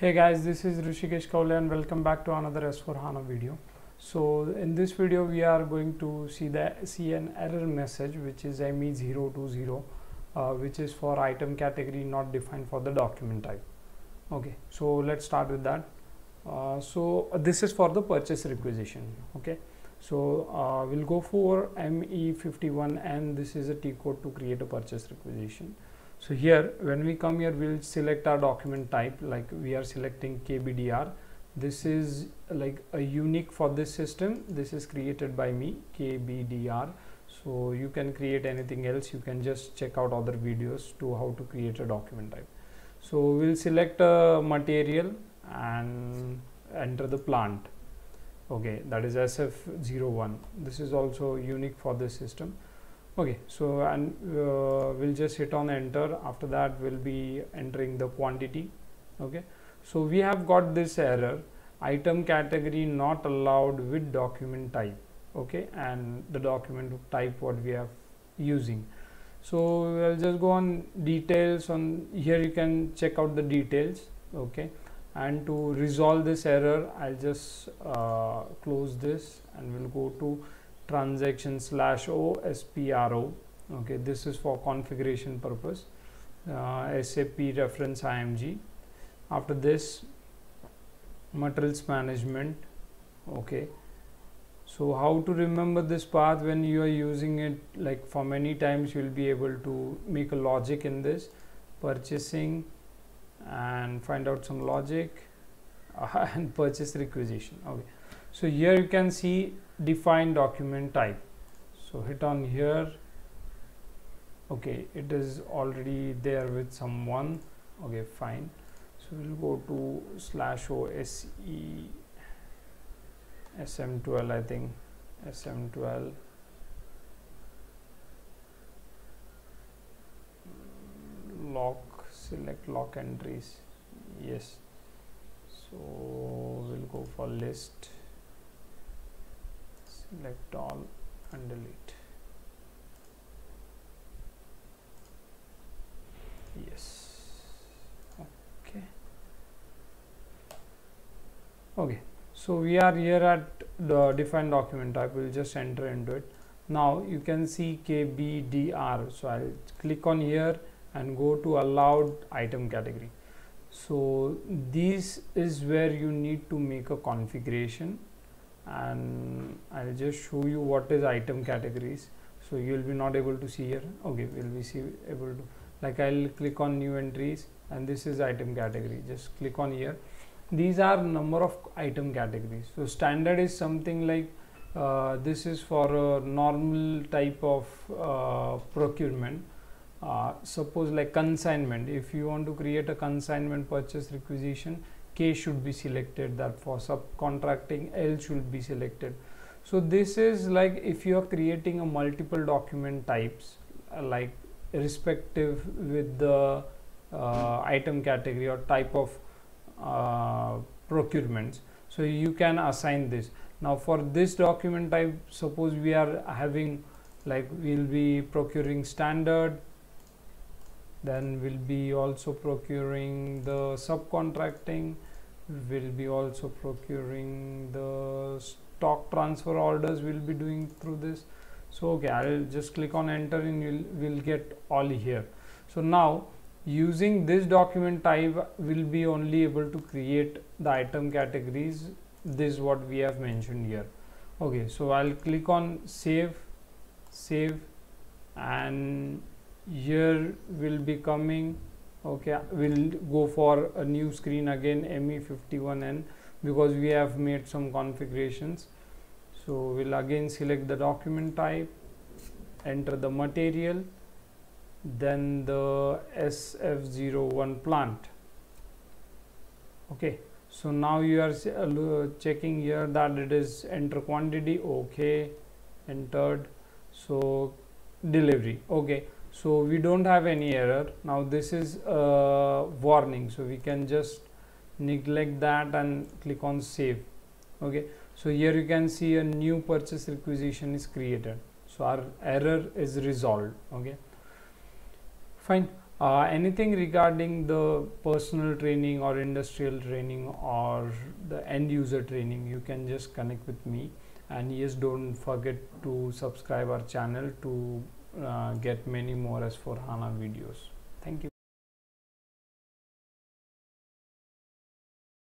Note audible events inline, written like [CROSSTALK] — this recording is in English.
Hey guys, this is Hrushikesh Kaule and welcome back to another S4 HANA video. So in this video we are going to see the see an error message which is ME020 uh, which is for item category not defined for the document type. Okay, so let's start with that. Uh, so this is for the purchase requisition. Okay, so uh, we'll go for ME51 and this is a T code to create a purchase requisition. So here when we come here we'll select our document type like we are selecting KBDR. This is like a unique for this system. This is created by me KBDR. So you can create anything else. You can just check out other videos to how to create a document type. So we'll select a material and enter the plant okay that is sf01 this is also unique for this system okay so and uh, we'll just hit on enter. After that we'll be entering the quantity. Okay so we have got this error. Item category not allowed with document type. Okay and the document type what we are using. So i'll just go on details on here you can check out the details. Okay and to resolve this error I'll just uh, close this and we'll go to transaction slash o spro okay this is for configuration purpose. Uh, SAP reference IMG after this materials management. Okay so how to remember this path when you are using it? Like for many times you will be able to make a logic in this purchasing and find out some logic uh, [LAUGHS] and purchase requisition. Okay so here you can see define document type. So hit on here. Okay it is already there with someone. Okay fine. So we'll go to slash ose sm12 i think. Sm12 lock select lock entries. Yes. So we'll go for list select all and delete yes. Okay. Okay. So we are here at the defined document type. We'll just enter into it. Now you can see kbdr so i'll click on here and go to allowed item category. So this is where you need to make a configuration and I'll just show you what is item categories. So you will be not able to see here. Okay we'll be see able to. Like I'll click on new entries and this is item category. Just click on here. These are number of item categories. So standard is something like uh, this is for a normal type of uh, procurement. Uh, suppose like consignment. If you want to create a consignment purchase requisition K should be selected that for subcontracting L should be selected. So this is like if you are creating a multiple document types uh, like respective with the uh, item category or type of uh, procurements. So you can assign this. Now for this document type suppose we are having like we'll be procuring standard then we'll be also procuring the subcontracting. We'll be also procuring the stock transfer orders we'll be doing through this. So okay i'll just click on enter and you'll we'll get all here. So now using this document type we'll be only able to create the item categories. This is what we have mentioned here. Okay so i'll click on save save and here will be coming okay we'll go for a new screen again me51n because we have made some configurations. So we'll again select the document type enter the material then the sf01 plant. Okay so now you are uh, checking here that it is enter quantity okay entered so delivery okay so we don't have any error. Now this is a warning. So we can just neglect that and click on save. Okay? So here you can see a new purchase requisition is created. So our error is resolved. Okay? Fine. Uh, anything regarding the personal training or industrial training or the end user training you can just connect with me. And yes don't forget to subscribe our channel to uh, get many more S4 HANA videos. Thank you